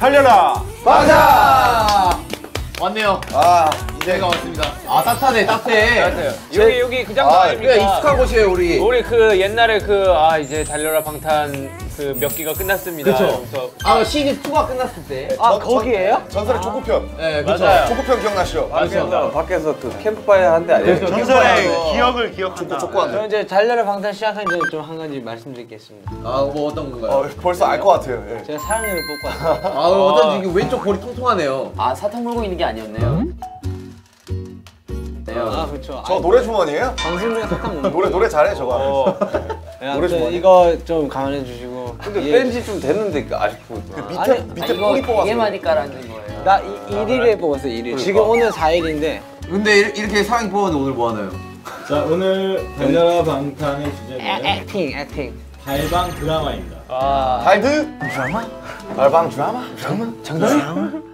달려라. 맞아. 왔네요. 아 제가 왔습니다. 아 따뜻하네 따뜻해. 여기 여기 그 장소 아, 아, 닙니까 우리가 익숙한 곳이에요 우리. 우리 그 옛날에 그 아 이제 달려라 방탄 그 몇 기가 끝났습니다. 그쵸. 그래서 아 시즌 2가 끝났을 때. 아 거기에요? 전설의 초코편. 네 그렇죠. 맞아요. 초코편 기억나시죠? 맞죠. 밖에서 그 캠프파이어 한데 아니에요? 전설의 맞아요. 기억을 기억한다. 초코한. 저 이제 달려라 방탄 시작한 지 좀 한 가지 말씀드리겠습니다. 아뭐 어떤 건가요? 어 벌써 알 것 같아요. 예. 제가 사랑니를 뽑고 왔어요. 아 어쩐지 이게 왼쪽 볼이 통통하네요. 아 사탕 물고 있는 게 아니었네요. 아 그렇죠. 저 노래 주머니에요? 방송 중에 사탕 먹는 노래 노래 잘해 저거. 거. 노래 좋아하네. 이거 좀 감안해 주시고. 근데 예. 뺀지 좀 됐는데 그 아직도 밑에 아니, 밑에 아, 뿌리 뽑았어. 이게마니까라는 거예요. 나 1일에 뽑았어요 1일. 지금 오늘 4일인데. 근데 이- 이렇게 사랑이 뽑았는데 오늘 뭐 하나요? 자 오늘 달려라 방탄의 주제는 액팅 액팅. 달방 드라마입니다. 아 달드 드라마? 달방 드라마? 드라마? 장난해? 아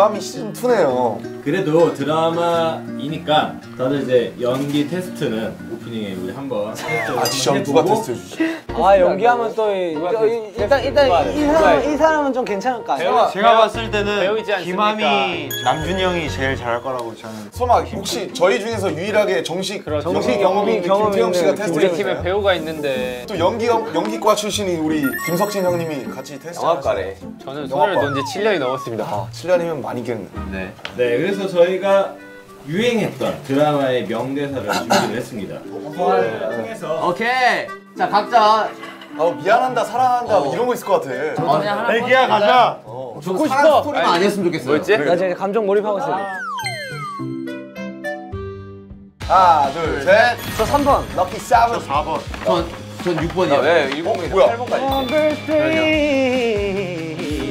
김하미 시즌 2네요. 그래도 드라마이니까 다들 이제 연기 테스트는 오프닝에 우리 한번 아 진짜 누가 테스트 해주지? 아 연기하면 또 이- 일단 일단 이 사람 이 사람은 좀 괜찮을 거 아니야. 제가 봤을 때는? 김함이 남준이 형이 제일 잘할 거라고 저는. 설마 혹시 저희 중에서 유일하게 정식 그렇죠. 정식 경험이 김태형 씨가 테스트 우리 해주세요? 팀에 배우가 있는데 또 연기 연기과 출신인 우리 김석진 형님이 같이 테스트 영화과래. 저는 손을 놓은 지 7년이 넘었습니다. 아 7년이면 많이 겠네. 네. 네 그래서 저희가 유행했던 드라마의 명대사를 준비를 했습니다. 통화를 통해서 오케이. 자 각자 아 미안하다 사랑한다 뭐 이런 거 있을 것 같아. 그냥 하나 애기야 가자. 죽고 싶어. 스토리만 아니었으면 좋겠어요. 뭐였지? 나 지금 감정 몰입하고 있어요. 하나 둘 셋. 저 3번. 럭키 세븐. 4번. 전전 6번이요. 아, 왜 10에서 뭐야? 8번까지?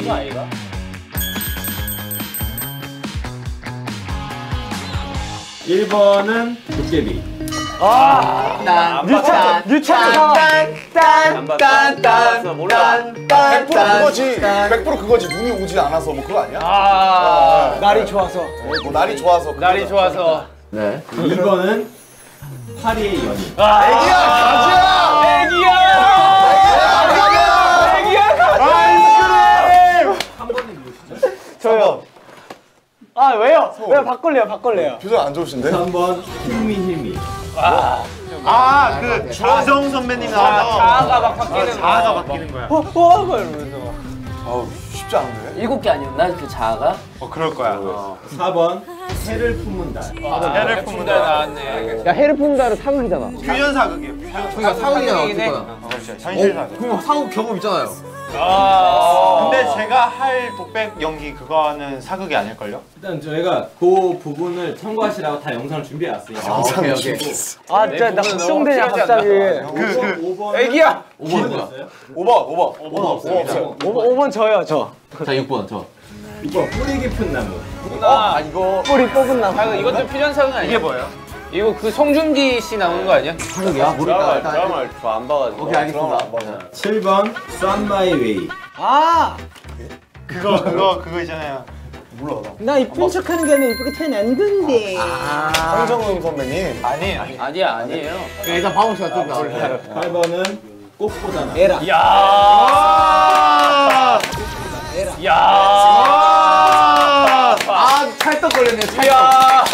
이거 아이가? 일 번은 도깨비. 유찬 유찬 딴딴딴딴 몰라. 100% 그거지. 100% 그거지. 눈이 오지 않아서 뭐 그거 아니야? 아 날이 좋아서. 뭐 날이 좋아서. 날이 좋아서. 네. 2번은 파리의 연인. 애기야 가자. 저요. 아 왜요? 왜 바꿀래요? 바꿀래요. 표정 안 좋으신데? 3번 힐미 힐미. 아그 조정 선배님 나와서 자아가 막 바뀌는 자아가 거. 바뀌는 거야. 어, 어, 막 이러면서. 아우 쉽지 않은데. 일곱 개 아니었나 그 자아가? 어 그럴 거야. 어. 4번 해를 품은 달. 아, 해를 품는다. 나왔네. 야 해를 품다로 사극이잖아. 퓨전 사극이에요. 그러니까 사극이잖아 어쨌거나. 어, 현실 사극. 그럼 사극 경험 있잖아요. 아 근데 제가 할 독백 연기 그거는 사극이 아닐걸요? 일단 저희가 그 부분을 참고하시라고 다 영상을 준비해 왔으니까. 오케이 오케이. 아 진짜 나 걱정되냐 갑자기. 그그 5번 애기야. 5번 뭐야? 5번 5번. 5번 없어요. 5번, 5번 저요 저. 자 6번 저. 6번 뿌리 깊은 나무. 아 이거 뿌리 뽑은 나. 사극 이것도 사극 아니야? 이게 뭐예요? 이거 그 송중기 씨 나오는 거 아니야? 사극이야? 모르겠다. 일단 드라마를 저안 봐가지고. 오케이 알겠습니다. 7번 Sun My Way. 아, 그거 그거 그거 있잖아요. 몰라 나. 나 이쁜 척하는 게 아니라 이쁘게 태어난 건데. 황정음 선배님. 아니 아니. 아니야 아니에요. 그 일단 방금 씨가 좀 나올게. 8번은 꽃보다 나. 에라. 야. 야. 아 찰떡 걸렸네 찰떡. 야.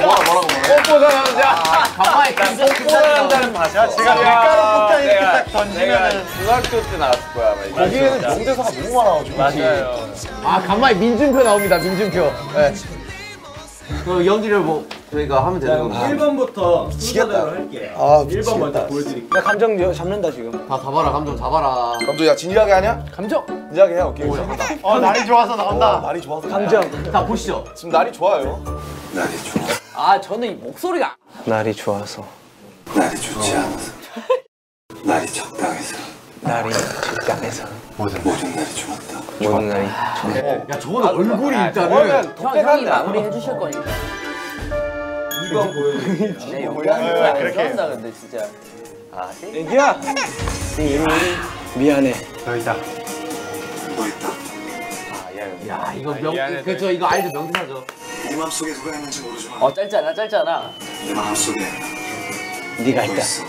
뭐라 뭐라고 뭐라. 꽃보다 남자. 가만히 있다. 꽃보다 남자는 야 제가 밀가루 폭탄 이렇게 딱 던지면은 중학교 때 나왔을 거야. 아마 이거. 거기에는 명대사가 너무 많아가지고. 맞아요. 아 간만에 민준표 나옵니다 민준표. 네. 그 연기를 뭐 저희가 하면 되는 건가요? 1번부터 순서대로 할게요. 아, 1번 먼저 보여드릴게요. 나 감정 여- 잡는다 지금. 다 잡아라 감정 잡아라. 감독 야 진지하게 하냐? 감정. 진지하게 해 오케이. 어 날이 좋아서 나온다. 날이 좋아서. 감정. 자 보시죠. 지금 날이 좋아요. 아 저는 이 목소리가 날이 좋아서. 날이 좋지 않아서 날이 적당해서 날이 적당해서. 모든 모든 날이 좋았다 모든 날이. 야 저거는 얼굴이 일단은. 형 형이 마무리 해주실 거니까. 2번 보여드릴게요. 네 연기하는 네, 거안 그렇게. 좋아한다 근데 진짜. 애기야. 미안해. 여기 있다. 너 있다. 야 이거 명 그저 이거 알죠 명대사죠. 네 맘속에 누가 있는지 모르지만 어 짧지 않아 짧지 않아. 내 마음속에 네가 너 있다. 있어.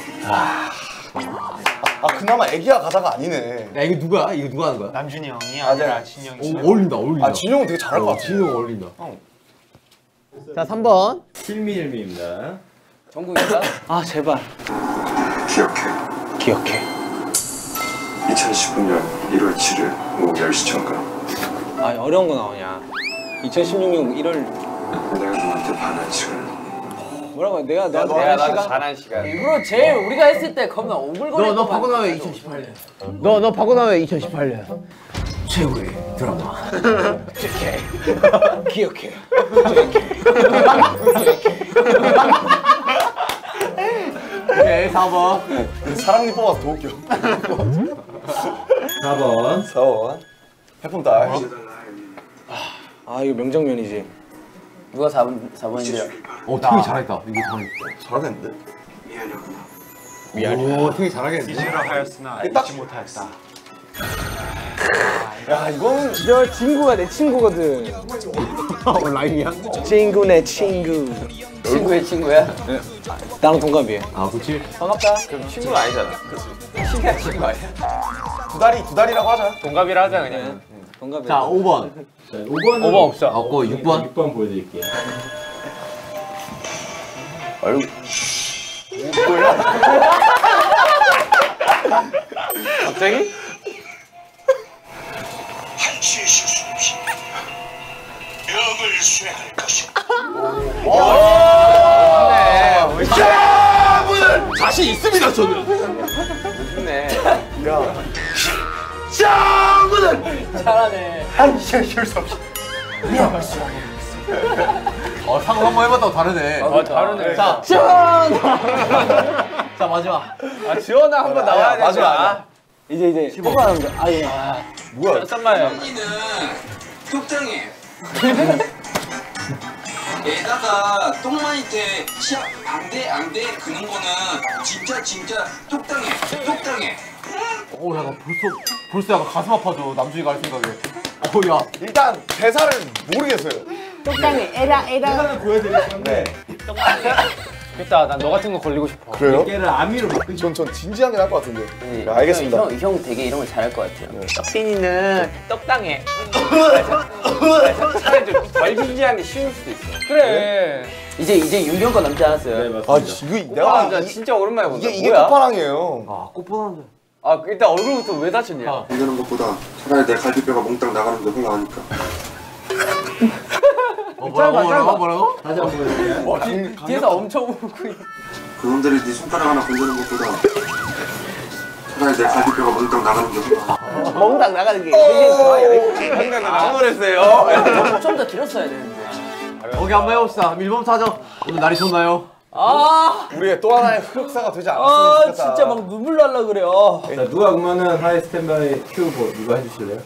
아 그나마 애기야 가사가 아니네. 야 이거 누가 이거 누가 하는 거야? 남준이 형이 아니라 진이 형이. 오, 어울린다 어울린다. 아 진영은 되게 잘할 것 같아. 진영 어울린다. 자 3번. 필미일미입니다. 정국이가 아 제발. 기억해. 기억해. 2019년 1월 7일 오후 10시쯤가 아 어려운 거 나오냐. 2016년 1월 내가 너한테 반한 시간 뭐라고 해? 내가 너한테 내가 시간. 잘한 시간. 일부러 제일 우리가 했을 때 겁나 오글거리고 너너 바고 나면 2018년. 너너 바고 나면 2018년. 최고의 드라마. 기억해. 오케이 4번. 사랑니 뽑아서 더 웃겨. 4번. 사원. 해품 딸. 아 이거 명장면이지. 누가 4번 4번인데요? 어 태이 잘했다. 이거 참. 잘하겠는데? 미안하구나 오 태이 잘하겠네. 잊으려 하였으나 잊지 못하였다. 야 이거는 저 친구가 내 친구거든. 어 라임이야? 친구 내 친구. 친구의 친구야? 나랑 동갑이에요. 아 그치. 반갑다. 그럼 친구가 아니잖아. 친구야 친구 아니야? 두 다리 두 다리라고 하자. 동갑이라 하자 그냥. 동갑이야. 자 5번. 자, 5번은 5번 없어. 없고 6번. 6번 보여드릴게요. 갑자기? 한치의 실수 없이 명을 수행할 것이다 자신 있습니다 저는. 좋네. 잘하네. 한시의 실수 없이. 어 상호 한번 해봤다고 다르네. 어 다르네. 자자 마지막. 아 지원아 한번 나와야 돼. 마지막. 이제 이제 뽑아하는 거. 아 예. 뭐야? 잠깐만요. 여기는 뚝장이에요. 에다가 똥마니테 시합 안돼 안돼 그는 거는 진짜 진짜 뚝땅해 뚝땅해. 오 약간 벌써 벌써 약간 가슴 아파져 남준이가 할 생각에. 어야 일단 대사를 모르겠어요. 똑당해. 에라 에라. 대사는 보여드릴 건데. 좋 겠다. 난 너 같은 거 걸리고 싶어. 그래요? 깨를 아미로 바꾸죠. 전, 전 진지하게 할 것 같은데. 네, 알겠습니다. 형, 형 되게 이런 거 잘할 것 같아요. 떡빈이는 떡당해. 차라리 좀덜 진지한 게 쉬울 수도 있어. 그래. 이제 이제 윤경 거 남지 않았어요? 네, 맞습니다. 아 이거 와, 내가 나 진짜 오랜만에 본다. 이게 이게 뭐야? 끝판왕이에요. 아 꽃보다는. 아 일단 얼굴부터 왜 다쳤냐? 이러는 것보다 차라리 내 갈비뼈가 몽땅 나가는 게 훌륭하니까 어 뭐라고 뭐라고 뭐라고? 다시 한번 보여드릴게요. 뒤에서 엄청 울고 그놈들이 네 손가락 하나 건드는 것보다 차라리 내 갈비뼈가 몽땅 나가는 게 훌륭하니까 몽땅 나가는 게 굉장히 좋아요. 생각은 아무랬어요. 좀더 길었어야 되는데. 오케이 한번 해봅시다. 1번부터 하죠. 오늘 날이 좋나요? 아, 우리의 또 하나의 흑역사가 되지 않았으면 아 좋겠다. 진짜 막 눈물 날라 그래요. 자, 누가 그러면은 하이 스탠바이 큐 뭐, 누가 해주실래요?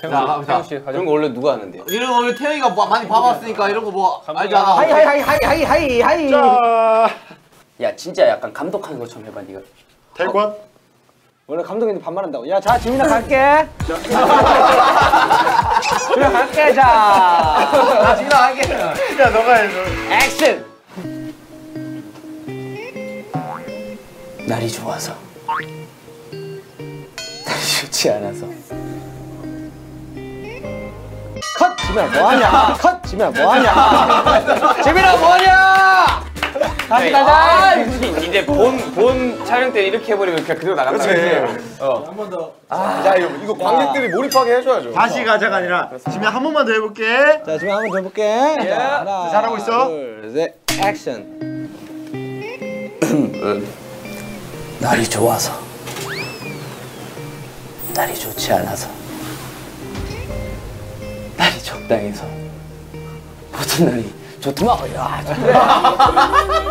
자, 갑시다. 태훈 씨 가자. 이런 거 원래 누가 하는데요? 이런 거 오늘 태영이가 뭐 많이 봐봤으니까 이런 거 뭐 알잖아. 하이 하이 하이 하이 하이 하이 하이. 야 진짜 약간 감독하는 것처럼 해봐 네가. 탈권? 원래 감독님도 반말한다고. 야, 자, 지민아 갈게. 지민아 갈게, 자. 아 지금 할게. 야 너가 해줘. 액션. 날이 좋아서. 날이 좋지 않아서. 지민아 뭐하냐? 컷! 지민아 뭐하냐? 지민아 뭐하냐? 다시 가자. 아, 이제 본, 본 촬영 때 이렇게 해버리면 그냥 그대로 나간다. 그렇지. 한번 더. 야 이거 이거 관객들이 몰입하게 해줘야죠. 다시 가자가 아니라 지금 한 번만 더 해볼게. 자, 지민 한번 더 해볼게. 자, 하나, 잘하고 있어? 둘, 셋, 액션. 날이 좋아서. 날이 좋지 않아서. 날이 적당해서. 모든 날이 좋더만. 야,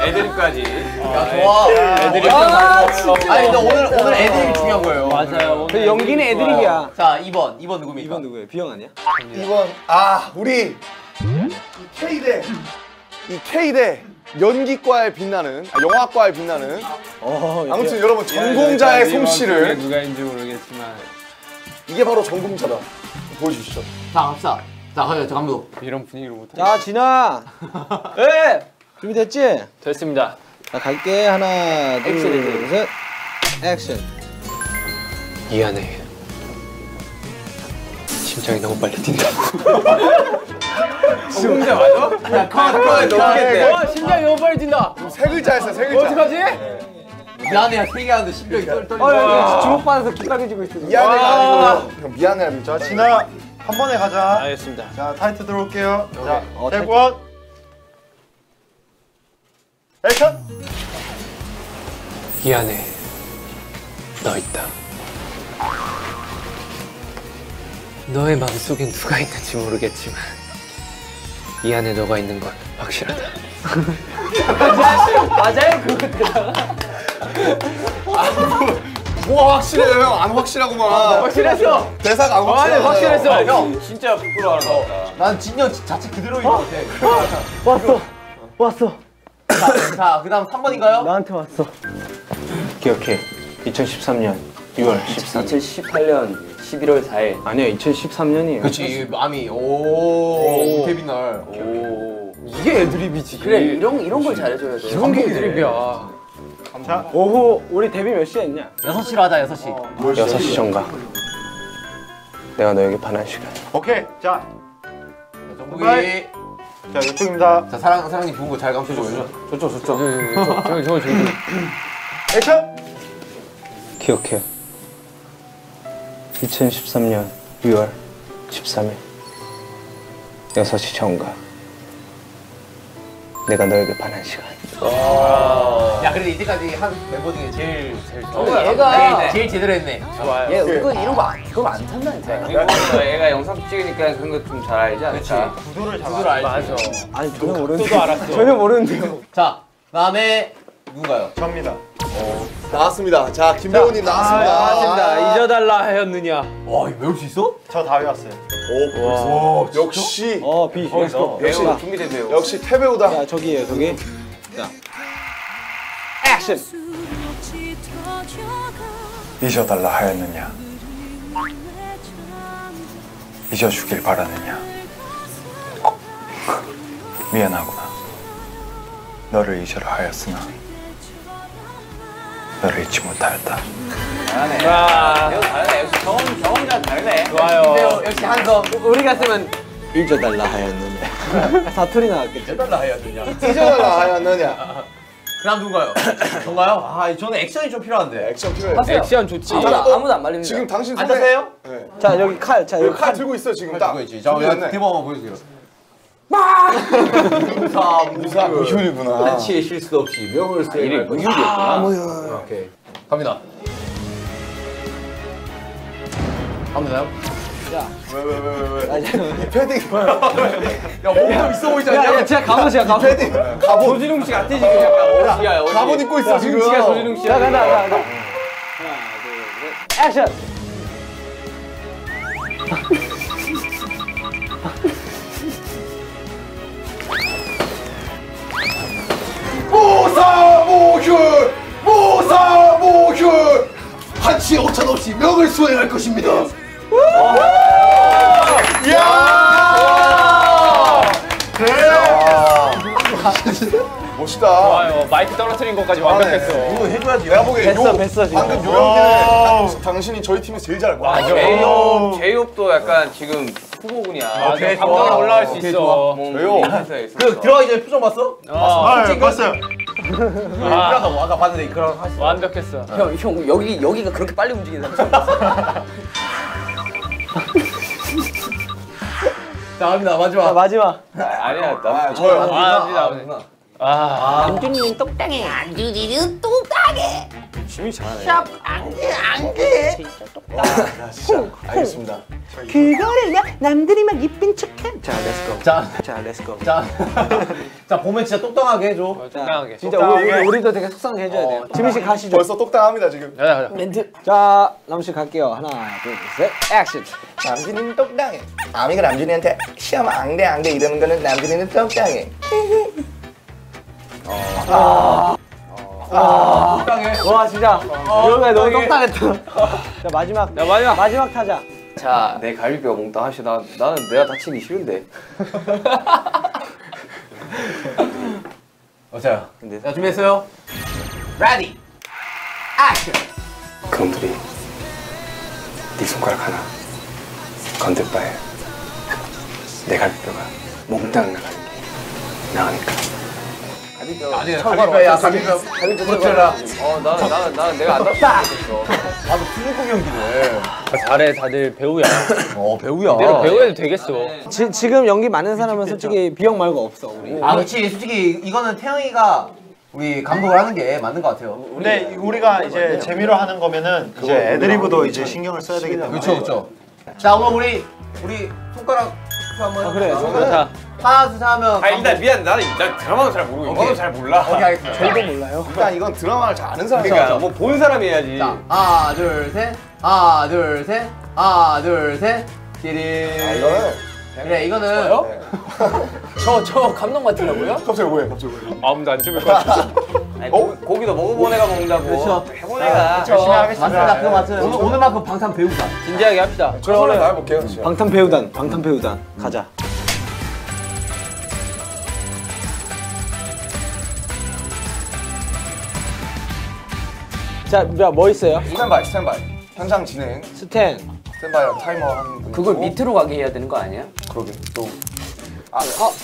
애드립까지. 야 좋아. 애들이. 아니 근데 오늘 오늘 애들이 중요한 거예요. 맞아요. 그 연기는 애드립이야. 자 2번 2번 누굽니까? 이번 누구예요? 비영 아니야? 이번 아 우리 이 K 대 이 K 대 연기과에 빛나는 아, 영화과에 빛나는 어, 아무튼 여러분 전공자의 솜씨를 누가인지 모르겠지만 이게 바로 전공자다 보여주시죠 자 갑시다. 자 가요 저 감독. 이런 분위기로 못하. 자, 진아. 예. 준비됐지? 됐습니다. 자, 갈게. 하나, 둘, 액션, 셋. 액션. 미안해. 심장이 너무 빨리 뛴다. 야 컷컷 넘겠대. 와 심장이 너무 빨리 뛴다. 세 글자 했어 세 글자 어떡하지? 미안해 세개 하는데 심장이 떨 떨. 어, 야, 주목받아서 기빨개지고 있어. 미안해가 아니고 형 미안해 하면 자 진아 한 번에 가자. 알겠습니다. 자 타이트 들어올게요. 자 어, 대권 액션 미안해. 너 있다. 너의 마음속엔 누가 있는지 모르겠지만 이 안에 너가 있는 건 확실하다. 뭐 확실해요 형안 확실하구만 확실했어. 대사가 안 확실해 확실했어. 형 진짜 부끄러워하는 거 같다. 난 진영 자체 그대로인 것 같아. 왔어. 왔어. 자, 자 그다음 3번인가요? 나한테 왔어. 기억해. 2013년 6월 13일. 2018년 11월 4일. 아니야 2013년이에요. 그렇지 마음이 오 데뷔 날. 이게 애드립이지. 그래 이런 이런 걸 잘해줘야 돼. 이런 게 애드립이야. 오후 우리 데뷔 몇 시에 했냐? 6시로 하자 6시. 6시 전가. 내가 너에게 반한 시간. 오케이 자, 정국이. 바이. 자 이쪽입니다 자 사랑 사랑님 부은 거잘 감춰줘. 저쪽 저쪽. 저저 저 저. 액션 기억해. 2013년 6월 13일 6시 전가. 내가 너에게 반한 시간. 야 그래도 이때까지 한 멤버 중에 제일 제일 좋아. 얘가- 제일, 제일 제대로 했네. 좋아요. 얘 은근 이런 거 안, 그거 안 탄다니까. 그리고 애가 영상 찍으니까 그런 거 좀 잘 알지 않을까? 구도를 잘 구도를 알지. 맞아. 아니, 전혀 모르는데. 알았어. 전혀 모르는데요. 자 그다음에 누군가요? 접니다 나왔습니다 자 김배우님 나왔습니다 맞습니다. 잊어달라 하였느냐. 와 이거 외울 수 있어? 저 다 외웠어요 오 벌써 역시 어, 비. 어, 역시 준비되세요. 역시 태배우다 자, 저기에요, 저기. 자. 액션. 잊어달라 하였느냐 잊어주길 바라느냐 미안하구나 너를 잊으려 하였으나 너를 잊지 못하였다 아, 배우 다르네. 역시 경험 경험자 다르네. 좋아요. 역시 한성. 우리가 쓰면 잊어달라 하였는데. 사투리 나왔겠지. 해달라 해야 되냐. 잊어달라 하였느냐 그다음 누군가요? 전가요? 아 저는 액션이 좀 필요한데. 액션 필요해 액션 좋지. 아무도 아무도 안 말립니다. 지금 당신 손에 앉으세요? 네. 자, 여기 칼. 자, 여기 여기 칼 칼. 들고 있어 지금 딱 이거지. 자 준비됐네. 대본 한번 보여주세요. 무사 무사 무효이구나 한치의 실수 없이 명을 수행할 것이다. 아, 오케이 갑니다. 갑니다. 왜왜왜왜 이 패딩 야 뭔가 있어 보이지 않냐? 야, 야, 진짜 갑옷이야, 갑옷. 패딩 갑옷 조진웅 씨 같아 지금 약간 어디야 어디. 갑옷 입고 있어 지금 지가 조진웅 씨. 자, 간다, 간다, 간다. 액션. 모사모휴 모사모휴 한치의 오찬 없이 명을 수행할 것입니다 이 야 멋있다 좋아요. 마이크 떨어뜨린 것까지 완벽했어. 이거 해줘야지. 내가 보기에 됐어, 요 됐어, 지금. 방금 요령기는 당신이 저희 팀에서 제일 잘할 거야 제이홉 제이홉도 약간 지금 후보군이야. 맞아. 감독에 올라갈 수 있어. 왜요? 그 들어가기 전에 표정 봤어? 아, 봤어요 그러다 아까 봤는데 그런 하시. 완벽했어. 형, 형 여기 여기가 그렇게 빨리 움직이는 사람 처음 봤어. 자 갑니다 자, 마지막. 마지막. 아 니야 나. 아, 저요 아, 갑니다. 아, 남준이는 똑당해. 남준이는 똑당 해. 짐이 잘하네 안돼 안돼. 알겠습니다 그거를 나 남들이 막 이쁜 척해. 자, let's go. 자, 자, let's go. 자, 자 보면 진짜 똑똑하게 해줘. 똑당하게. 진짜 우리, 우리, 우리 도 되게 속상하게 해줘야 돼요. 지민 씨 가시죠. 벌써 똑당합니다 지금 가자, 가자. 자, 남씨 갈게요. 하나, 둘, 셋. 액션. 남준이는 똑당해. 아미가 남준이한테 시험 앙대 앙대 이러는 거는 남준이는 똑당해. 와 진짜 이런 너무 똑딱했다. 자 마지막. 나 마지막. 마지막 타자. 자, 내 갈비뼈 몽땅 하시 나 나는 내가 다치기 싫은데. 어, 자, 자 준비했어요? 레디. 그놈들이 네 손가락 하나 건들 바에 내 갈비뼈가 몽땅 나가는 게 나으니까. 아니, 갈비뼈야, 갈비뼈. 갈비뼈 버텨라. 어 나는 나는 나는 내가 안 다쳤어. 아, 너 풀리고 연기네. 잘해 다들 배우야. 어, 배우야. 내가 배우해도 되겠어. 지, 지금 연기 많은 사람은 솔직히 비영 말고 없어 우리. 아, 그렇지. 솔직히 이거는 태영이가 우리 감독을 하는 게 맞는 것 같아요. 근데 우리가 이제 재미로 하는 거면은 이제 애드리브도 이제 신경을 써야 되기 때문에 그렇죠, 그렇죠. 자, 그럼 우리 우리 손가락 수 한번. 아, 그래, 셋 하면. 아 일단 미안 나는 나 드라마도 잘 모르고 영화도 잘 몰라. 오케이, 알겠습니다. 저희도 몰라요. 일단 이건 드라마를 잘 아는 사람이 그러니까 뭐본 사람이 해야지. 자, 하나, 둘, 셋. 하나, 둘, 셋. 하나, 둘, 셋. 띠리. 아, 이거는 그래, 이거는. 저저 감독 같으라고요? 갑자기 왜 갑자기 왜 아무도 안 찍을 것 같아. 고, 고기도 먹어본 애가 먹는다고. 그렇죠. 해본 애가. 열심히 하겠습니다. 맞습니다. 그거 맞아요. 오늘, 오늘만큼 방탄 배우자. 진지하게 합시다. 그럼 다 해볼게요 진짜. 방탄 배우단, 방탄 배우단 가자. 자, 자, 뭐 있어요? 스탠바이 스탠바이 현장 진행 스탠. 스탠바이랑 타이머 하는 분 그걸 있고. 밑으로 가게 해야 되는 거 아니야? 그러게 또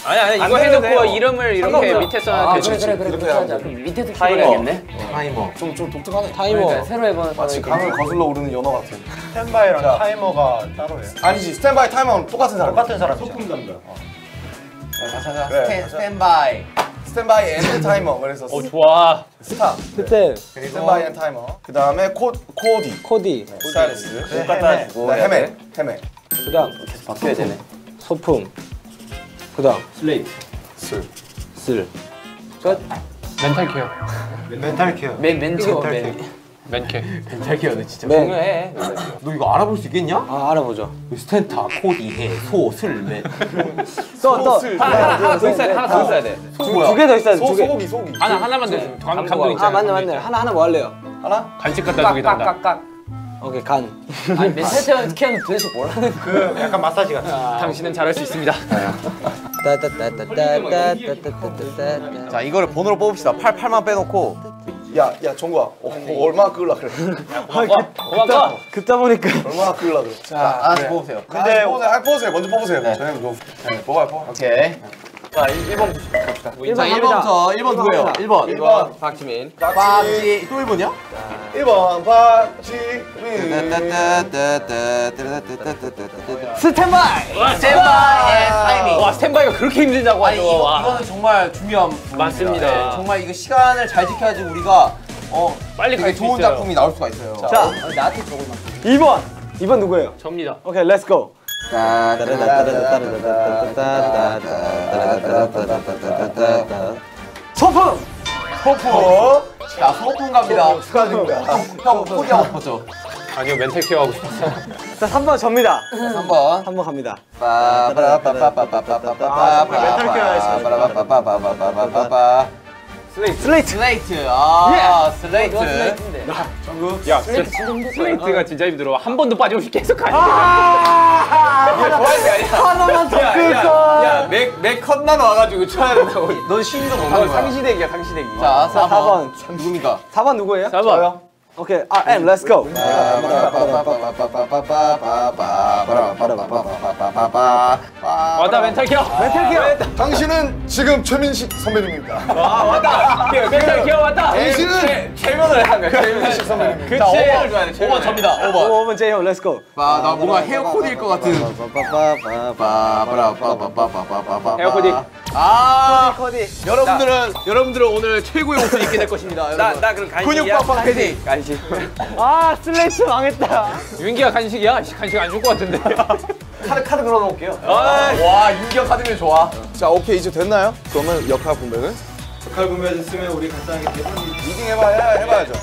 아니 아니 이거 안 해놓고 돼요. 이름을 이렇게. 밑에 아, 써놔도 그래. 그래 그래 그렇게 하자. 그럼 밑에도 타이머. 키워야겠네. 타이머. 좀 좀 독특하네 타이머. 그러니까 새로 해보는 마치 강을 거슬러 오르는 연어 같아 스탠바이랑 자. 타이머가 따로예요. 아니지 스탠바이 타이머는 똑같은 사람 똑같은 사람이죠. 소품 담당. 자, 자, 자. 그래. 스탠바이. 스탠바이 and 타이머 그래서 어 좋아. 스타 스탠. 스탠바이 and 타이머 그 다음에 코 코디 코디. 스타일리스트 옷 갖다 주고. 그다음에 헤메 헤메 그다음 바뀌어야 되네. 소품. 그다음 슬레이트. 슬 쓸. 멘탈 케어. 멘탈 케어. 맨 멘탈 맨. 멘케. 잘 키워네, 진짜. 맨. 중요해. 너 이거 알아볼 수 있겠냐? 아, 알아보죠. 스탠타, 코디, 해, 소, 슬, 맨. 또, 또. 하나 하나 하나 더 있어야 돼. 하나 더 있어야 돼. 두 개 더 있어야 돼, 소두 개. 소고기 소고기 하나 하나만 더. 있으면 감 감독 있잖아. 아, 맞네, 맞네. 하나, 하나 뭐 할래요? 하나 간식 갖다 주기. 깍깍깍. 오케이, 간. 아니 멘탈 키는 도대체 뭘 하는 거야? 그 약간 마사지 같은. 당신은 잘할 수 있습니다. 자, 이거를 번호로 뽑읍시다. 8, 8만 빼놓고. 야 야 종구야 어, 어, 얼마나 끌라 그래. 고마워. 그따 보니까. 얼마나 끌라 그래. 자, 하나씩 뽑으세요. 근데 뽑으세요. 할 뽑으세요. 먼저 뽑으세요. 저희는 뭐 네, 뽑아요 뽑아 오케이. 자 1번 갑시다. 자, 일번 1번부터 1번 누구예요? 1번. 1번 박지민. 박지. 또 1번이야? 1번 박지민 스탠바이! 스탠바이의 타이밍. 와 스탠바이가 그렇게 힘들다고 아니, 하죠. 이거. 이거는 정말 중요한 부분입니다. 맞습니다. 네, 정말 이거 시간을 잘 지켜야지 우리가 어, 빨리 되게 좋은. 작품이 나올 수가 있어요. 자, 나한테 저걸 막. 2번. 2번 누구예요? 접니다. 오케이, let's go. 소품! 포포 자, 소품 갑니다. 축하드립니다 형, 포기하고 싶었죠? 아니요 멘탈 케어 하고 싶었어요. 자, 3번 접니다. 3번. 3번 갑니다. 슬레이트. 슬레이트! 슬레이트. 아, 슬레이트. 야 슬레이트가 진짜 힘들어. 한 번도 빠짐없이 계속 가야 하나만 더끌 걸! 야맥맥 컷만 와가지고 쳐야 된다고. 넌 쉬는 거 아, 거야. 상시대기야 상시대기. 자, 4번. 4번. 누굽니까? 4번 누구예요? 4번. 오케이, 아, M, 고. 왔다 멘탈 케어. 멘탈 케어! 당신은 지금 최민식 선배님입니다 아 왔다. 멘탈 케어 왔다. 당신은 최면을 한 거야. 최민식 선배님. 그치. 5번을 줘야 돼. 5번 접니다. 5번. 5번 제이형, let's go. 아, 나 뭔가 헤어 코디일 것 같은. 헤어 코디. 아, 코디. 여러분들은 여러분들은 오늘 최고의 옷을 입게 될 것입니다. 나나 그럼 간식이야. 근육 빡빡 패딩. 간식. 아, 슬레이트 망했다. 윤기가 간식이야? 씨, 간식 안 줄 것 같은데. 카드, 카드 걸어놓을게요. 아, 와, 윤기형 카드면 좋아. 자 오케이 이제 됐나요? 그러면 역할 분배는? 역할 구매했으면 우리 간단하게 reading 해봐야 해봐야죠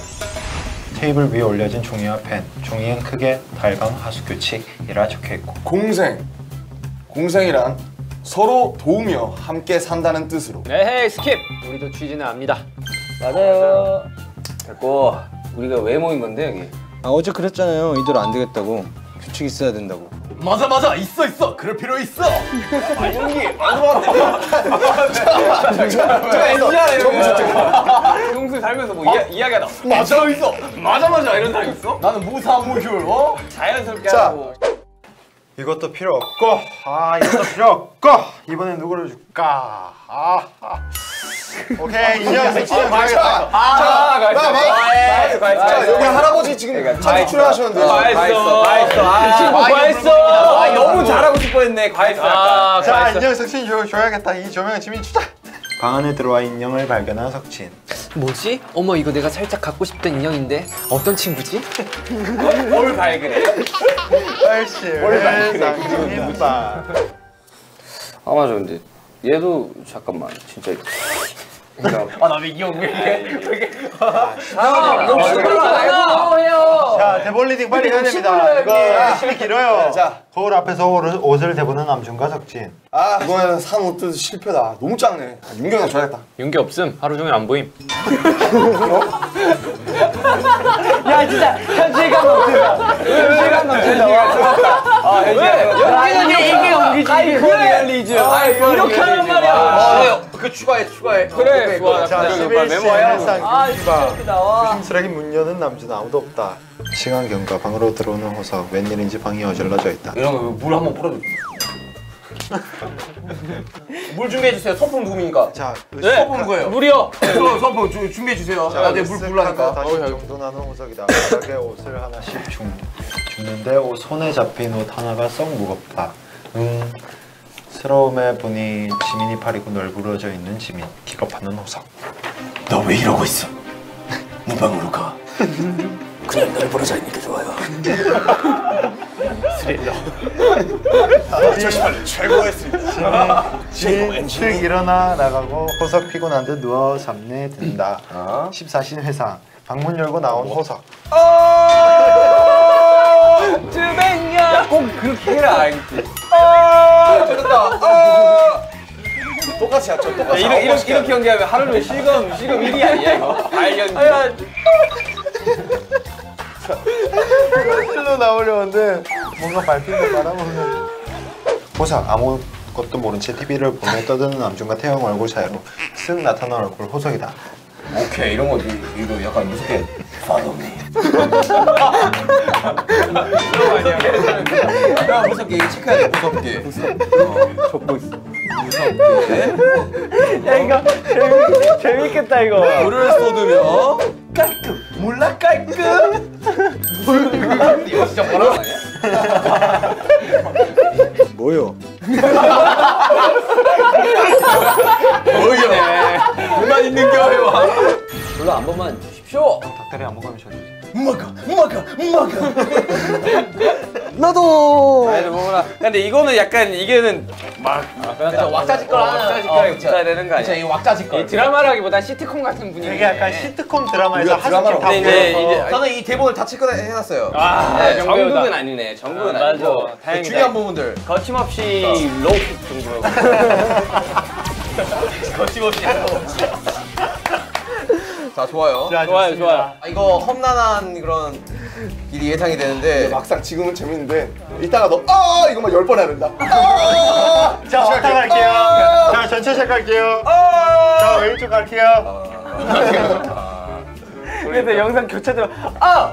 테이블 위에 올려진 종이와 펜. 종이엔 크게 달방 하수 규칙이라 적혀 있고. 공생 공생이란 서로 도우며 함께 산다는 뜻으로. 네 skip. 우리도 취지는 압니다. 맞아요. 됐고 우리가 왜 모인 건데 여기? 아 어제 그랬잖아요. 이대로 안 되겠다고. 규칙 있어야 된다고. 맞아 맞아 있어 있어 그럴 필요 있어. 평소에 살면서 뭐 이야, 이야기하다. 맞아 있어. 맞아 맞아 이런 사람 있어? 나는 무사무휴. 어? 자연스럽게 자. 하고. 이것도 필요 없고 아 이것도 필요 없고 이번엔 누구를 줄까? 아, 아. 오케이 인형 색칠을 줘야겠다. 아. 자 여기 할아버지 지금 자주 출연하셨는데. 과했어. 과했어. 아, 과했어. 아, 너무 잘하고 싶어 했네. 과했어. 아, 자. 인형 줘, 줘야겠다. 이 조명은 지민 주자. 방 안에 들어와 인형을 발견한 석친. 뭐지? 어머 이거 내가 살짝 갖고 싶던 인형인데 어떤 친구지? 뭘 발그래? 얼씨 쌍둥이빠. 아 맞아 근데 얘도 잠깐만 진짜 아 나 왜 이형 왜 이렇게 자 대볼리딩 빨리 해야 됩니다. 이거 시간이 길어요. 자. 거울 앞에서 옷을, 옷을 대보는 남준과 석진. 아 이번에는 산 옷도 실패다. 너무 작네. 아, 윤경이 줘야겠다. 윤기 없음. 하루 종일 안 보임. 야 진짜 현실감 넘친다. 현실감 넘친다. 아 현실감. 이게 이게 옮기지. 아이 그래. 아 이렇게 하는 말이야. 그 추가해 추가해. 그래 좋아. 자나 11시 메모야. 아. 조심스레게 문 여는 남준 아무도 없다. 시간 경과 방으로 들어오는 호석 웬일인지 방이 어질러져 있다. 이런 거물 한번 뿌려줘. 물 준비해 주세요. 소품 누굽니까? 자, 네. 소품 누구예요? 물이요. 저 소품 주- 준비해 주세요. 나 이제 물 불라니까. 다시 정돈 하는 호석이다. 바닥에 옷을 하나씩 줍, 줍는데 옷, 손에 잡힌 옷 하나가 썩 무겁다. 음, 스러움에 보니 지민이 팔이고 널브러져 있는 지민. 기겁하는 호석. 너 왜 이러고 있어? 네 방으로 가. 조심하래 최고였습니다. 일찍 일어나 나가고 호석 피곤한 듯 누워 잠내 든다. 14신 회상. 방문 열고 나온 호석. 꼭 그렇게 해라 알겠지? 똑같이 하죠. 똑같이. 이렇게 이렇게 이렇게 연기하면 하루는 실검 실검 1위 아니야 이거? 발연기. 실로 나오려는데 뭔가 밟히는 바람은 호석 아무것도 모른 채 TV를 보며 떠드는 남준과 태영 얼굴 사이로 쓱 나타난 얼굴 호석이다. 오케이 이런 거 이- 이거 약간 무섭게. Follow me. 야 무섭게 이거 체크해야 돼 무섭게. 어, 족보 있어. 야 이거 재밌 재밌겠다 이거. 물을 쏟으며 깔끔 몰라 깔끔. 이거 진짜 뭐라고 하냐? 뭐요? 뭐야? 불만 있는 거예요. 별로 한 번만 주십시오. 닭다리 안 먹으면 저지. 먹어 먹어 먹어. 나도. 아이들 먹어라. 근데 이거는 약간 이게는 그래서 왁자지껄 하나. 왁자지껄 붙여야 되는 거 아니야? 이 왁자지껄. 이 드라마라기보단 시트콤 같은 분위기. 되게 약간 시트콤 드라마에서 우리가 드라마로 하스키 다 이제 저는 이 대본을 다 체크해 해놨어요. 아, 네. 정국은 아니네. 정국은 아, 아니고. 맞아. 다행이다. 중요한 부분들. 거침없이 로우 정도로. 거침없이. 자 좋아요. 자, 좋아요, 좋습니다. 좋아요. 아, 이거 험난한 그런 일이 예상이 되는데 막상 지금은 재밌는데 이따가 너 아 이거만 열번 해야 된다. 아! 자, 왔다 갈게요. 자, 전체 시작할게요. 자, 왼쪽 갈게요. 그래서 영상 교체되면 아.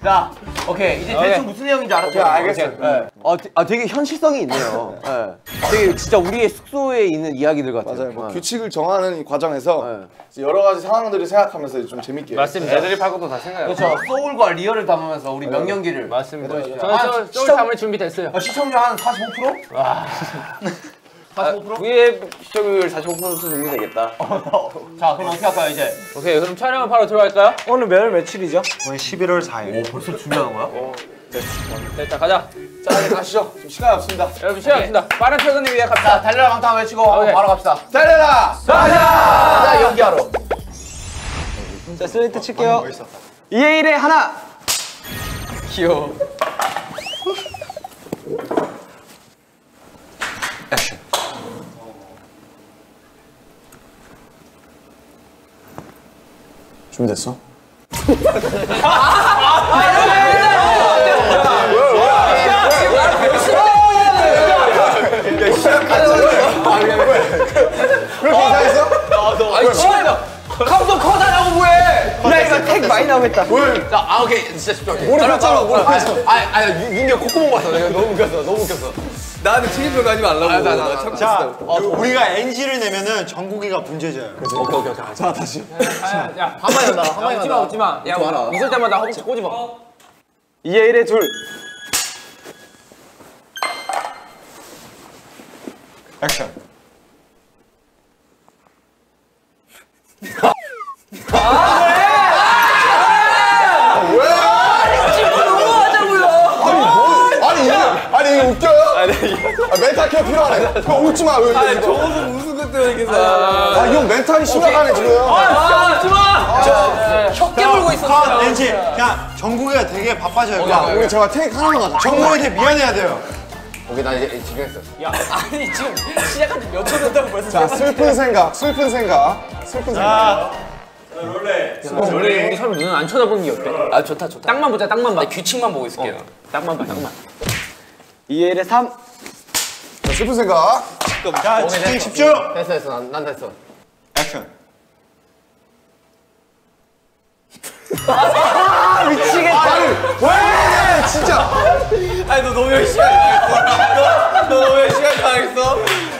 자 오케이 이제 대충 무슨 내용인지 알았죠? 오케이, 알겠어요. 네. 아, 되- 아 되게 현실성이 있네요. 예. 되게 진짜 우리의 숙소에 있는 이야기들 같아요. 맞아요. 뭐 예. 규칙을 정하는 이 과정에서 네. 여러 가지 상황들을 생각하면서 좀 재밌게. 맞습니다. 애드립하고도 다 생각해요. 그렇죠. 소울과 리얼을 담으면서 우리 명령기를. 맞습니다. 저는 저, 저 담을 준비됐어요. 아, 시청률 한 45%? V의 시청률 45% 정도 되겠다. 자 그럼 어떻게 할까요 이제? 오케이, 그럼 촬영을 바로 들어갈까요? 오늘 몇 며칠이죠? 오늘 11월 4일. 벌써 준비하는 거야? 일단 가자. 자 이제 가시죠. 지금 시간이 없습니다. 여러분 시작합니다. 빠른 퇴근을 위해 갑시다. 자 달려라 강타 외치고 오케이. 바로 갑시다. 달려라. 자 연기하러. 자 슬레이트 칠게요. 멋있었다. 2의 1에 하나. 귀여워. 준비됐어? 감독 커다라고 뭐해? 야 이거 택 많이 나오겠다. 자, 아 오케이 진짜 집중할게. 모래 폈잖아, 모래 폈어. 아, 아, 아 윤경 콧구멍 봤어. 내가 너무 웃겼어, 너무 웃겼어. 나한테 책임져 가지 말라고. 아, 나, 나, 나, 참 자, 우리가 NG를 내면은 정국이가 문제자야. 오케이 오케이 오케이. 자, 다시. 한 마리 난다, 한 마리 난다. 웃지 마, 야 웃을 때마다 허벅지 꼬집어. 2에 1에 둘. 액션. 웃지 마. 왜, 아니, 저것도 무슨 그때 얘기했어. 아, 형 멘탈이 심각하네, 지금. 아, 웃지 마. 혀 깨물고 컷 있었어. NG. 야, 정국이가 되게 바빠져요. 야, 우리 제가 테이크 하나만 가자. 정국이한테 미안해야 돼요. 오케이 나 이제 집중했어. 아니 지금 시작한 지 몇 초 됐다고 벌써 자, 슬픈 생각, 슬픈 생각, 슬픈 생각. 자, 롤레. 우리 우리 서로 눈은 안 쳐다보는 게 어때? 아 좋다 좋다 땅만 보자, 땅만 봐. 나 규칙만 보고 있을게요 땅만 봐, 땅만. 2에 1에 3. 자, 슬픈 생각. 자, 집중, 집중. 됐어 됐어, 난, 난 됐어. 액션. 아니, 왜? 진짜. 아니 너 너무 열심히 하겠어. 너 너무 열심히 하겠어.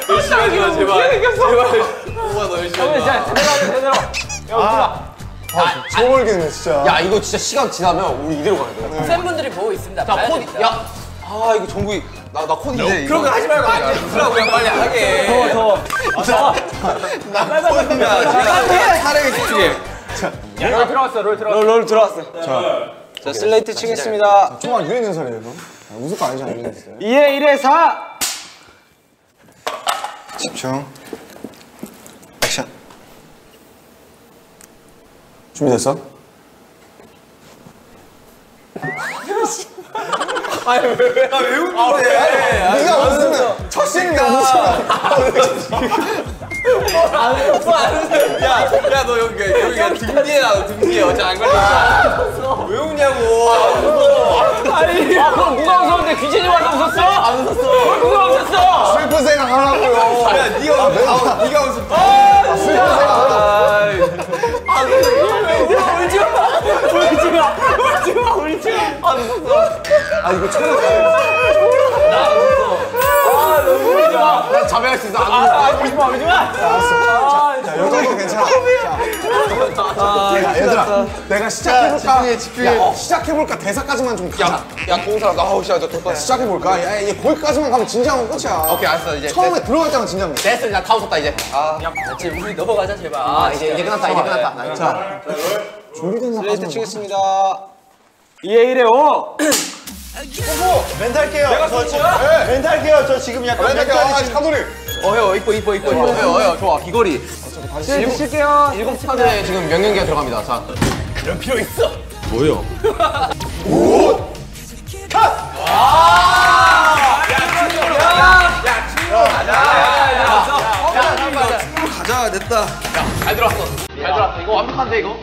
열심히 하지 마 제발. 제발. 오빠 너 열심히 하지 마. 제대로 하자, 제대로. 아, 저멀겠네, 진짜. 야 이거 진짜 시간 지나면 우리 이대로 가야 돼. 팬분들이 보고 있습니다 자 코디. 야. 아 이거 정국이 나나 코디인데. 그런 거 하지 말고 앉아 있으라고 그냥 빨리 하게. 더워 더워. 나 코디야. 제가 사랑에 집중해. 롤 들어왔어, 롤 들어왔어. 롤 들어왔어. 자 슬레이트 치겠습니다. 정말 유해 형? 아, 웃을 거 아니잖아, 유해 년살. 2에 1에 4. 집중. 액션. 준비됐어? 네가 웃으면 첫 씬인데 웃으면 야야너 여기 여기가 등 뒤에 나와 등 뒤에 어제 안 걸렸어. 왜 웃냐고. 아니, 아, 그럼 누가 웃었는데 귀신이 와서 웃었어? 안 웃었어. 누가 웃었어? 슬픈 생각 하라고요. 야 네가 웃어. 아, 네가 웃어. 아, 슬픈 생각 하라고. 아, 이거 처음 나 자백할 수 있어. 안 웃어. 아, 울지 마, 울지 마. 자, 여자도 괜찮아. 자, 자, 얘들아, 내가 시작해볼까? 집중해, 집중해. 야, 시작해볼까? 대사까지만 좀 가자. 야 공사람 아우 씨야 저. 시작해볼까? 야, 얘 거기까지만 가면 진지하면 끝이야. 오케이 알았어 이제. 처음에 들어갈 때만 진지하면 돼. 됐어 나다 웃었다 이제. 아, 지금 우리 넘어가자 제발 아 이제 이제 끝났다 이제 끝났다. 자, 준비된 슬레이트 치겠습니다. 2에 1에 5. 멘탈 깨요. 저 지금 멘탈 깨요. 저 지금 약간 멘탈 깨요. 멘탈이 아, 지금 사도리. 어여 이뻐 이뻐 이뻐 이뻐 어여 어여 좋아 귀걸이. 일곱 칠게요. 일곱 스쿼드에 지금 명령기가 들어갑니다. 자. 그런 필요 있어. 뭐요? 가자 됐다. 잘 들어왔어. 잘 들어왔어. 이거 완벽한데 이거?